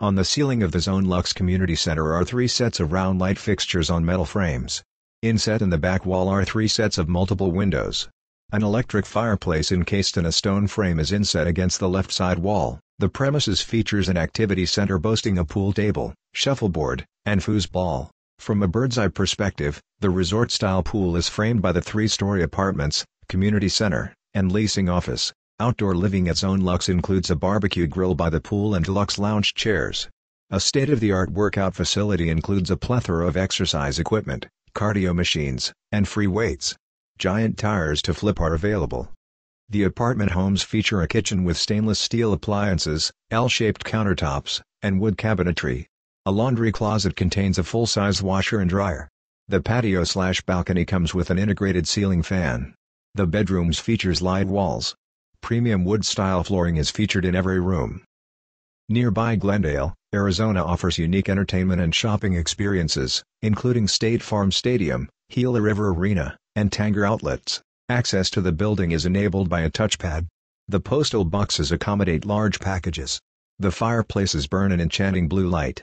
On the ceiling of the Zone Luxe Community Center are three sets of round light fixtures on metal frames. Inset in the back wall are three sets of multiple windows. An electric fireplace encased in a stone frame is inset against the left side wall. The premises features an activity center boasting a pool table, shuffleboard, and foosball. From a bird's-eye perspective, the resort-style pool is framed by the three-story apartments, community center, and leasing office. Outdoor living at Zone Luxe includes a barbecue grill by the pool and deluxe lounge chairs. A state-of-the-art workout facility includes a plethora of exercise equipment, cardio machines, and free weights. Giant tires to flip are available. The apartment homes feature a kitchen with stainless steel appliances, L-shaped countertops, and wood cabinetry. A laundry closet contains a full-size washer and dryer. The patio-slash-balcony comes with an integrated ceiling fan. The bedrooms features light walls. Premium wood-style flooring is featured in every room. Nearby Glendale, Arizona offers unique entertainment and shopping experiences, including State Farm Stadium, Gila River Arena, and Tanger Outlets. Access to the building is enabled by a touchpad. The postal boxes accommodate large packages. The fireplaces burn an enchanting blue light.